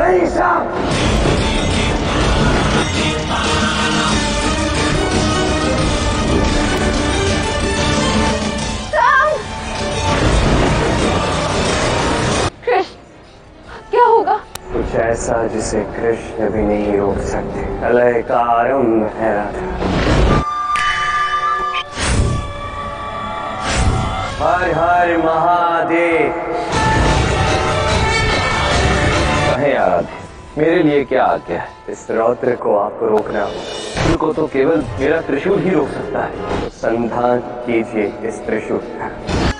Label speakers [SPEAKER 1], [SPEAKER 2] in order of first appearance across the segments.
[SPEAKER 1] कृष्ण क्या होगा?
[SPEAKER 2] कुछ ऐसा जिसे कृष्ण भी नहीं रोक सकते। आरंभ है राधा हर हर महादेव।
[SPEAKER 3] मेरे लिए क्या आज्ञा है?
[SPEAKER 2] इस रौद्र को आपको रोकना होगा।
[SPEAKER 3] उनको तो केवल मेरा त्रिशूल ही रोक सकता है।
[SPEAKER 2] संधान कीजिए इस त्रिशूल। का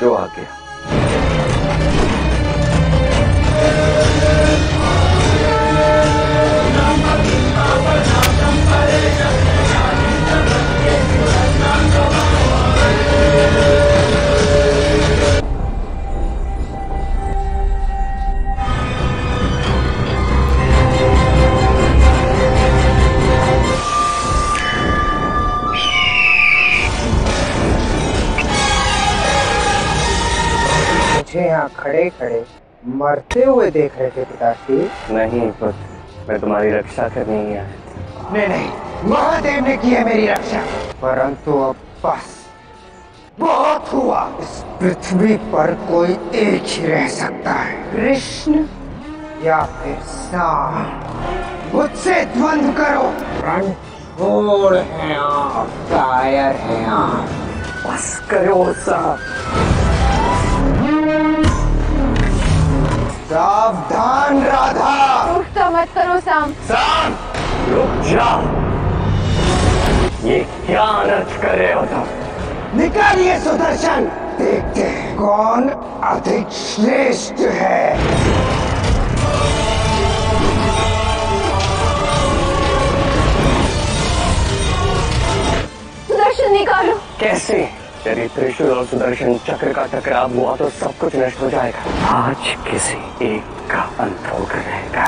[SPEAKER 3] जो आज्ञा।
[SPEAKER 4] मुझे यहाँ खड़े खड़े मरते हुए देख रहे थे पिताश्री
[SPEAKER 2] नहीं पुत्र मैं तुम्हारी रक्षा करने ही आया।
[SPEAKER 4] नहीं नहीं महादेव ने की है मेरी रक्षा। परंतु अब बस बहुत हुआ। इस पृथ्वी पर कोई एक ही रह सकता है। कृष्ण या फिर सांप मुझसे द्वंद्व करो। प्रण छोड़ है आप कायर है आप।
[SPEAKER 2] बस करो साहब
[SPEAKER 4] सावधान राधा।
[SPEAKER 1] रुक तो मत करो साम
[SPEAKER 2] रुक जा ये क्या अनर्थ कर रहे हो तुम?
[SPEAKER 4] निकालिए सुदर्शन। देखते हैं कौन अधिक श्रेष्ठ है।
[SPEAKER 1] सुदर्शन निकालो।
[SPEAKER 2] कैसे? यदि त्रिशूल और सुदर्शन चक्र का टकराव हुआ तो सब कुछ नष्ट हो जाएगा। आज किसी एक का अंत होकर रहेगा।